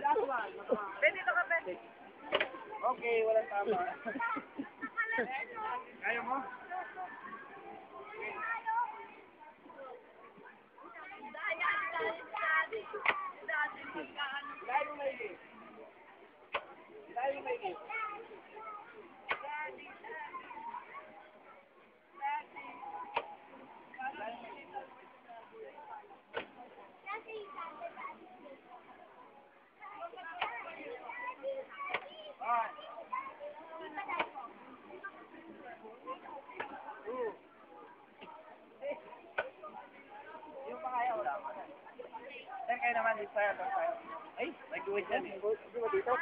last one. Pwede ito ka, pwede. Okay, walang tama. Kaya mo? Dahil mo maigi. Dahil mo maigi. Kayo naman tayo? Ay, nag-uwid yan eh. Ba dito?